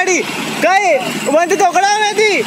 ગાડી. કઈ? બંધ તોકડા નથી.